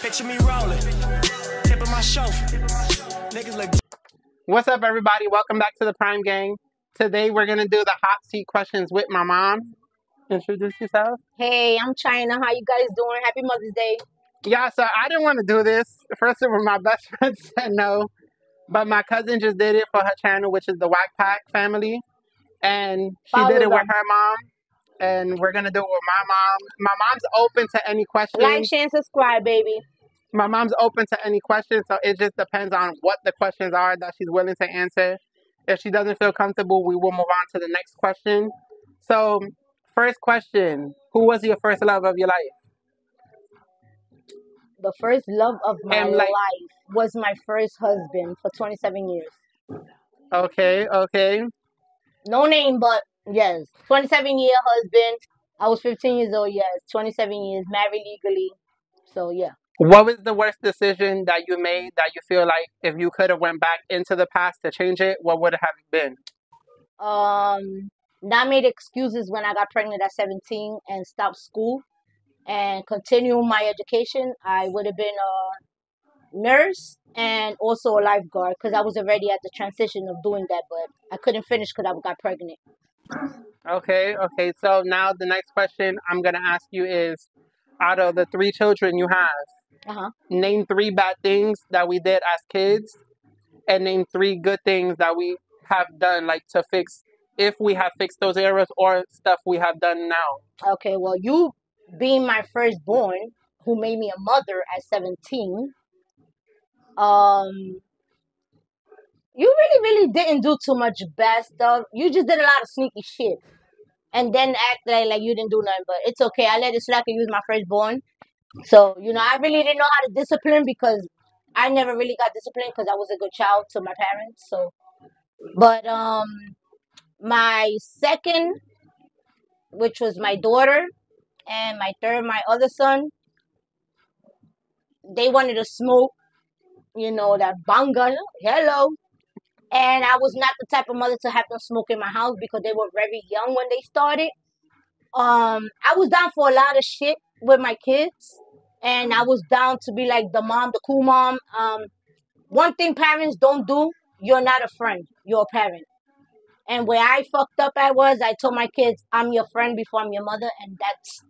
Picture me rolling, tip of my chauffeur. Niggas look. What's up, everybody? Welcome back to the Prime Gang. Today we're gonna do the hot seat questions with my mom. Introduce yourself. Hey, I'm China. How you guys doing? Happy Mother's Day. Yeah, so I didn't want to do this. First of all, my best friend said no, but my cousin just did it for her channel, which is the Whack Pack family, and she Follow did it with her mom, and we're gonna do it with my mom. My mom's open to any questions. Like, share, and subscribe, baby. my mom's open to any questions, so it just depends on what the questions are that she's willing to answer. If she doesn't feel comfortable, we will move on to the next question. So, first question Who was your first love of your life? The first love of my like- life was my first husband for 27 years. Okay, okay. No name, but yes, 27 year husband. I was 15 years old. Yes, 27 years, married legally. So yeah. What was the worst decision that you made that you feel like if you could have went back into the past to change it, what would it have been? Um, I made excuses when I got pregnant at 17 and stopped school and continue my education. I would have been a nurse and also a lifeguard because I was already at the transition of doing that, but I couldn't finish because I got pregnant. Okay, okay. So now the next question I'm gonna ask you is out of the three children you have, Uh huh. name three bad things that we did as kids and name three good things that we have done like to fix if we have fixed those errors or stuff we have done now Okay, well, you being my firstborn, who made me a mother at 17, um, you really, really didn't do too much bad stuff. You just did a lot of sneaky shit. And then act like, like you didn't do nothing, but it's okay. I let it slack and use my firstborn. So, you know, I really didn't know how to discipline because I never really got disciplined because I was a good child to my parents. So, but, um, my second, which was my daughter, and my third, my other son, they wanted to smoke, you know, that banga. Hello. And I was not the type of mother to have them smoke in my house because they were very young when they started. Um, I was down for a lot of shit with my kids, and I was down to be like the mom, the cool mom. Um, one thing parents don't do, you're not a friend, you're a parent. And where I fucked up at was I told my kids, I'm your friend before I'm your mother, and that's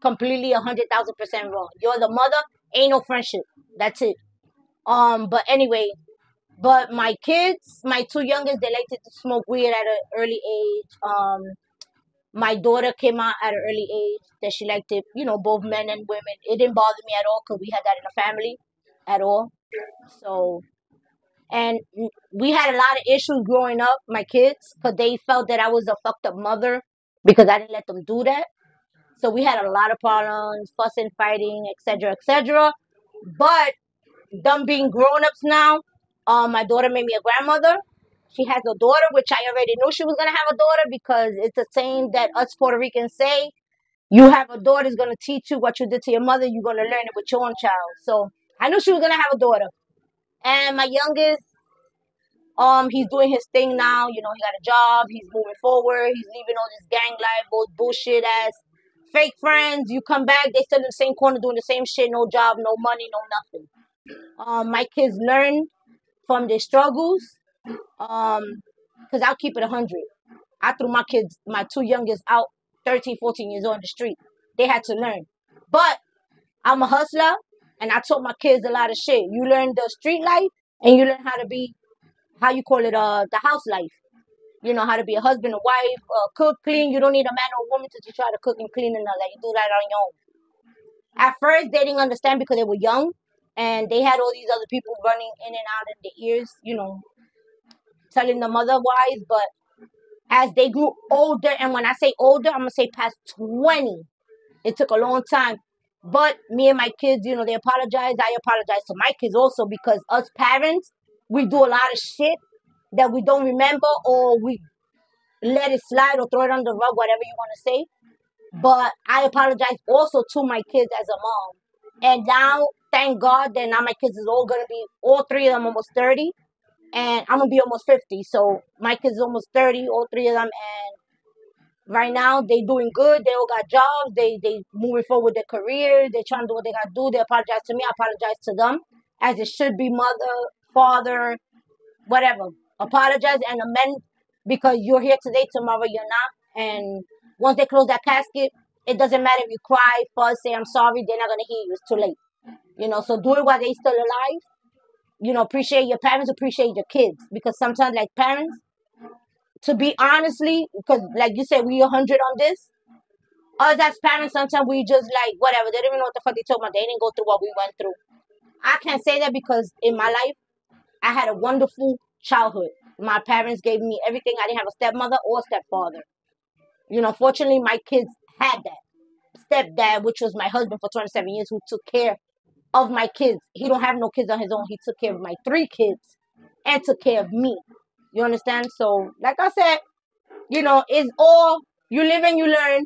completely a hundred thousand percent wrong. You're the mother, ain't no friendship. That's it. Um, but anyway, but my kids, my two youngest, they like to smoke weed at an early age. Um, my daughter came out at an early age that she liked it, you know, both men and women. It didn't bother me at all because we had that in the family at all. So, and we had a lot of issues growing up, my kids, because they felt that I was a fucked up mother because I didn't let them do that. So we had a lot of problems, fussing, fighting, etc., etc. But them being grown ups now, um, my daughter made me a grandmother. She has a daughter, which I already knew she was gonna have a daughter because it's a saying that us Puerto Ricans say: "You have a daughter is gonna teach you what you did to your mother. You're gonna learn it with your own child." So I knew she was gonna have a daughter. And my youngest, um, he's doing his thing now. You know, he got a job. He's moving forward. He's leaving all this gang life, all bullshit ass fake friends. You come back, they still in the same corner doing the same shit. No job, no money, no nothing. Um, my kids learn from their struggles. Um, cause I'll keep it a hundred. I threw my kids, my two youngest, out 13, 14 years old in the street. They had to learn. But I'm a hustler, and I taught my kids a lot of shit. You learn the street life, and you learn how to be, how you call it, uh, the house life. You know how to be a husband, a wife, uh, cook, clean. You don't need a man or a woman to you to cook and clean and all that. You do that on your own. At first, they didn't understand because they were young, and they had all these other people running in and out of their ears. You know, telling them otherwise. But as they grew older, and when I say older, I'm gonna say past 20. It took a long time. But me and my kids, you know, they apologize. I apologize to my kids also because us parents, we do a lot of shit that we don't remember or we let it slide or throw it under the rug, whatever you want to say. But I apologize also to my kids as a mom. And now, thank God that now my kids is all gonna be all three of them almost 30. And I'm gonna be almost 50. So my kids almost 30, all three of them, and Right now, they doing good. They all got jobs. They they moving forward with their career. They trying to do what they got to do. They apologize to me. I apologize to them, as it should be. Mother, father, whatever. Apologize and amend because you're here today. Tomorrow you're not. And once they close that casket, it doesn't matter if you cry, fuss, say I'm sorry. They're not gonna hear you. It's too late. You know. So do it while they still alive. You know, appreciate your parents, appreciate your kids because sometimes, like parents, to be honestly, because like you said, we a hundred on this. Us as parents, sometimes we just like whatever. They don't even know what the fuck they talking about. They didn't go through what we went through. I can't say that because in my life, I had a wonderful childhood. My parents gave me everything. I didn't have a stepmother or stepfather. You know, fortunately, my kids had that stepdad, which was my husband for 27 years, who took care of my kids. He don't have no kids on his own. He took care of my three kids and took care of me. You understand? So, like I said, you know, it's all you live and you learn.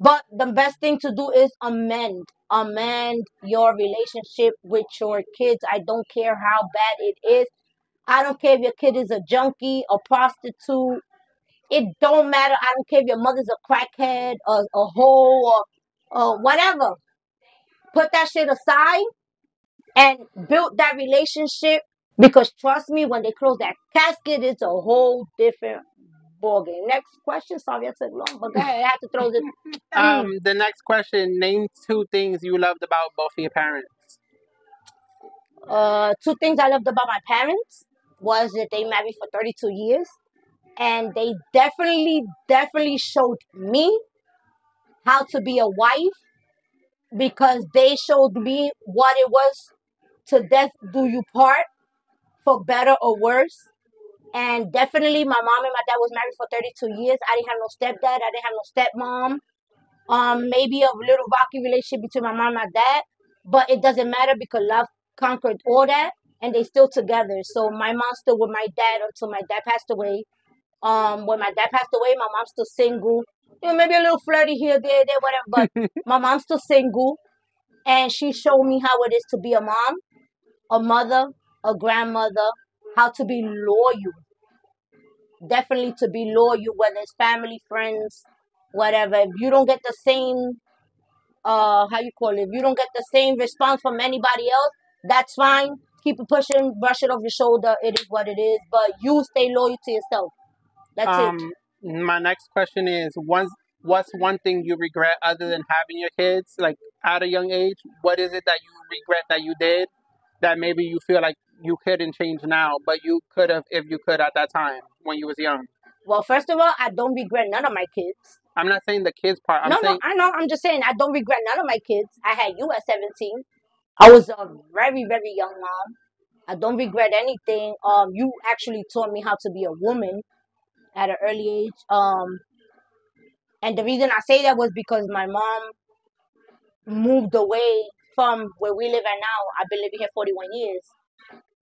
But the best thing to do is amend, amend your relationship with your kids. I don't care how bad it is. I don't care if your kid is a junkie, a prostitute. It don't matter. I don't care if your mother's a crackhead, a, a hoe, or, or whatever. Put that shit aside and build that relationship because trust me, when they close that casket, it's a whole different ballgame. Next question. Sorry, I took long, but go ahead. I have to throw this. Um, the next question: Name two things you loved about both of your parents. Uh, two things I loved about my parents was that they married for 32 years, and they definitely, definitely showed me how to be a wife because they showed me what it was to death do you part for better or worse. And definitely, my mom and my dad was married for 32 years. I didn't have no stepdad. I didn't have no stepmom. Um, maybe a little rocky relationship between my mom and my dad, but it doesn't matter because love conquered all that, and they still together. So my mom still with my dad until my dad passed away. Um, when my dad passed away, my mom's still single. You know, maybe a little flirty here, there, there, whatever. But my mom's still single, and she showed me how it is to be a mom, a mother, a grandmother, how to be loyal. Definitely to be loyal, whether it's family, friends, whatever. If you don't get the same, uh, how you call it, if you don't get the same response from anybody else, that's fine. Keep it pushing, brush it off your shoulder. It is what it is. But you stay loyal to yourself. That's Um, it. My next question is: What's what's one thing you regret other than having your kids, like at a young age? What is it that you regret that you did that maybe you feel like you couldn't change now, but you could have if you could at that time when you was young? Well, first of all, I don't regret none of my kids. I'm not saying the kids part. I'm no, saying no, I know. I'm just saying I don't regret none of my kids. I had you at 17. I was a very, very young mom. I don't regret anything. Um, you actually taught me how to be a woman at an early age. Um, and the reason I say that was because my mom moved away from where we live at now. I've been living here 41 years.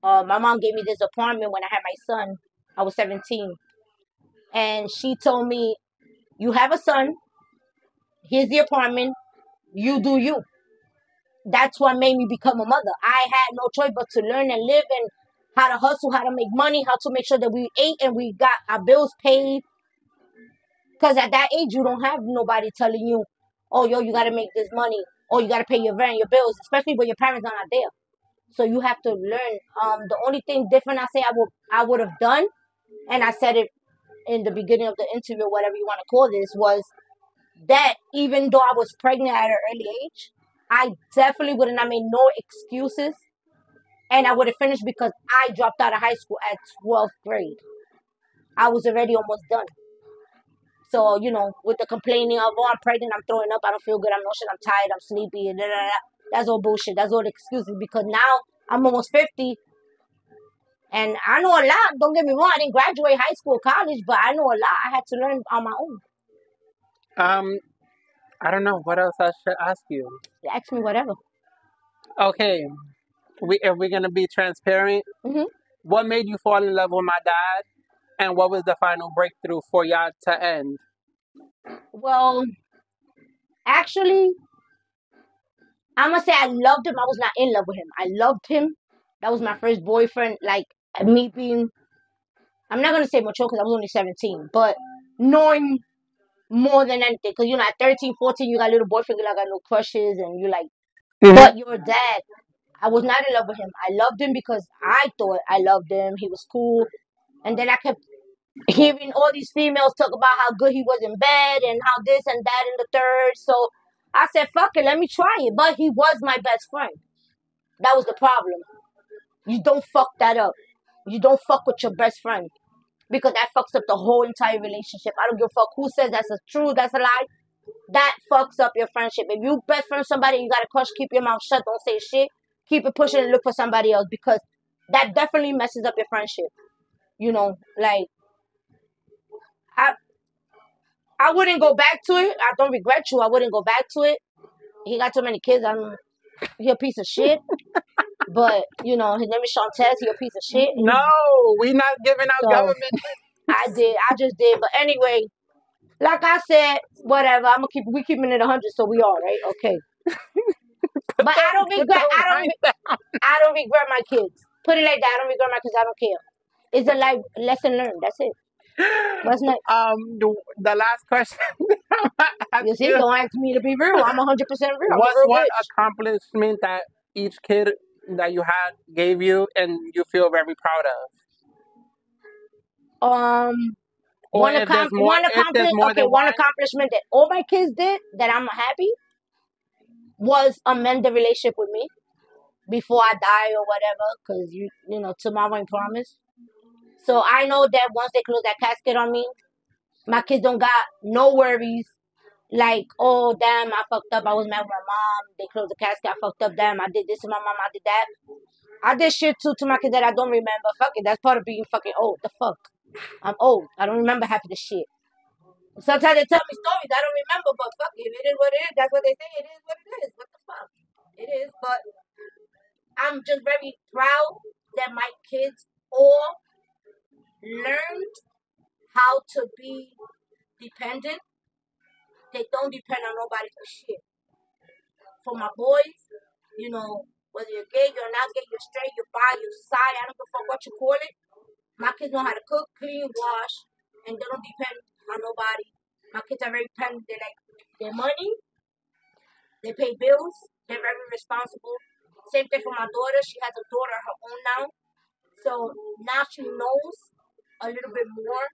Uh, my mom gave me this apartment when I had my son. I was 17. And she told me, You have a son. Here's the apartment. You do you. That's what made me become a mother. I had no choice but to learn and live and how to hustle, how to make money, how to make sure that we ate and we got our bills paid. Because at that age, you don't have nobody telling you, oh, yo, you got to make this money. Oh, you got to pay your rent, your bills, especially when your parents are not there. So you have to learn. Um, the only thing different I say I would I would have done, and I said it in the beginning of the interview, whatever you want to call this, was that even though I was pregnant at an early age, I definitely would not have made no excuses, and I would have finished because I dropped out of high school at 12th grade. I was already almost done. So, you know, with the complaining of, oh, I'm pregnant, I'm throwing up, I don't feel good, I'm nauseous, I'm tired, I'm sleepy, and da, da, da. that's all bullshit. That's all excuses because now I'm almost 50 and I know a lot. Don't get me wrong, I didn't graduate high school, college, but I know a lot. I had to learn on my own. um, I don't know what else I should ask you. Ask me whatever. Okay, we if we're gonna be transparent, hmm what made you fall in love with my dad, and what was the final breakthrough for y'all to end? Well, actually, I'm gonna say I loved him. I was not in love with him. I loved him. That was my first boyfriend. Like me being, I'm not gonna say mature because I was only 17, but knowing more than anything. Because, you know, at 13, 14, you got little boyfriend, you like, got no crushes, and you like, Mhm. but your dad, I was not in love with him. I loved him because I thought I loved him. He was cool. And then I kept hearing all these females talk about how good he was in bed and how this and that and the third. So I said, fuck it, let me try it. But he was my best friend. That was the problem. You don't fuck that up. You don't fuck with your best friend. Because that fucks up the whole entire relationship. I don't give a fuck who says that's a true, that's a lie. That fucks up your friendship. If you best friend somebody you got a crush, keep your mouth shut, don't say shit. Keep it pushing and look for somebody else because that definitely messes up your friendship. You know, like I I wouldn't go back to it. I don't regret you. I wouldn't go back to it. He got too many kids. I'm he a piece of shit. but you know, his name is Shantez. He a piece of shit. No, we not giving out So- government. I did. I just did. But anyway, like I said, whatever. I'm gonna keep. We keeping it 100, so we all right. Okay. But I don't regret. I don't. re- I don't regret my kids. Put it like that. I don't regret my kids. I don't care. It's a life lesson learned. That's it. What's next? Um, the, the last question. You see, don't ask me to be real. I'm 100 percent real. What real bitch. accomplishment that each kid that you had gave you and you feel very proud of? Um, Or one, accom- more, one accomplishment. Okay, one one. accomplishment that all my kids did that I'm happy was amend the relationship with me before I die or whatever. Cause you, you know, tomorrow ain't promised. So I know that once they close that casket on me, my kids don't got no worries. Like, oh damn, I fucked up. I was mad with my mom. They closed the casket. I fucked up. Damn, I did this to my mom. I did that. I did shit too to my kids that I don't remember. Fuck it. That's part of being fucking old. The fuck. I'm old. I don't remember half of the shit. Sometimes they tell me stories I don't remember, but fuck it. It is what it is. That's what they say. It is what it is. What the fuck? It is. But I'm just very proud that my kids all learned how to be dependent. They don't depend on nobody for shit. For my boys, you know, whether you're gay, you're not gay, you're straight, you're bi, you're side, I don't give a fuck what you call it. My kids know how to cook, clean, wash, and they don't depend on nobody. My kids are very dependent. They like their money. They pay bills. They're very responsible. Same thing for my daughter. She has a daughter her own now. So now she knows a little bit more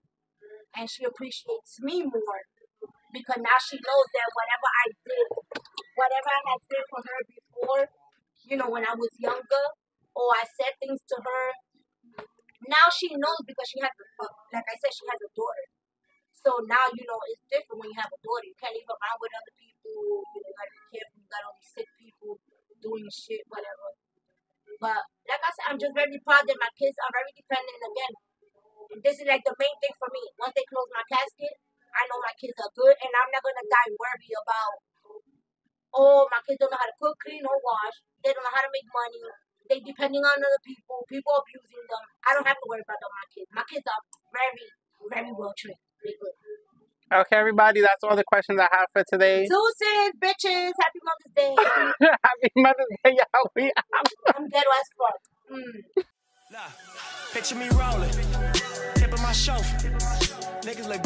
and she appreciates me more because now she knows that whatever I did, whatever I had did for her before, you know, when I was younger, or I said things to her, now she knows because she has, a, like I said, she has a daughter. So now, you know, it's different when you have a daughter. You can't even around with other people. You, know, gotta be careful. You got all these sick people doing shit, whatever. But like I said, I'm just very proud that my kids are very dependent again. This is like the main thing for me. Once they close my casket, I know my kids are good, and I'm not gonna die worried about. Oh, my kids don't know how to cook, clean, or wash. They don't know how to make money. They depending on other people. People abusing them. I don't have to worry about my kids. My kids are very, very well trained. They good. Okay, everybody, that's all the questions I have for today. Deuces, bitches. Happy Mother's Day. Happy Mother's Day, y'all. We out. I'm ghetto as fuck. Mm. Look, picture me rolling, tipping my chauffeur. Niggas look